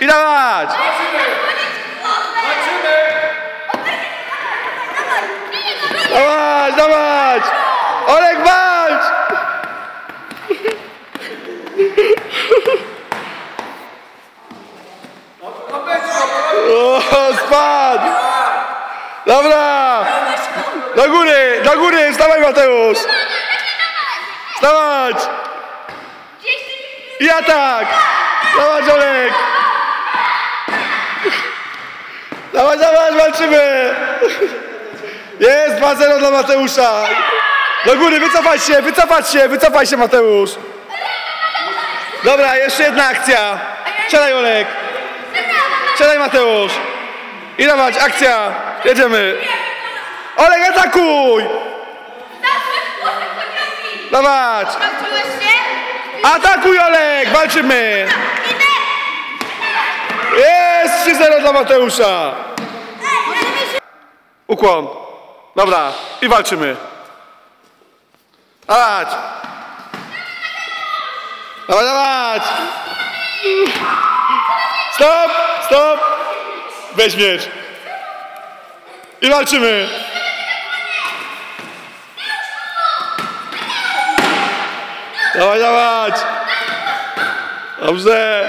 I dawać! Dawać, dawać! Olek, walcz! O, spadł! Dobra! Do góry, do góry! Wstawaj Mateusz! Wstawać! I atak! Dawaj Olek! Dawaj, dawaj, walczymy! Jest 2-0 dla Mateusza! Do góry, wycofać się, wycofać się, wycofaj się Mateusz! Dobra, jeszcze jedna akcja! Siadaj Olek! Siadaj Mateusz! I dawać, akcja! Jedziemy! Olek, atakuj! Dawać! Atakuj Olek! Walczymy! Jest 3-0 dla Mateusza! Ukłon. Dobra, i walczymy. Dawać! Dawaj, dawać! Stop! Stop! Weź miecz. I walczymy. Dawaj, dawać! Dobrze!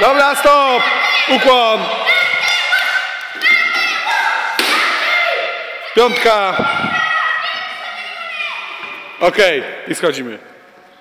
Dobra, stop! Ukłon! Piątka! Okej, i schodzimy.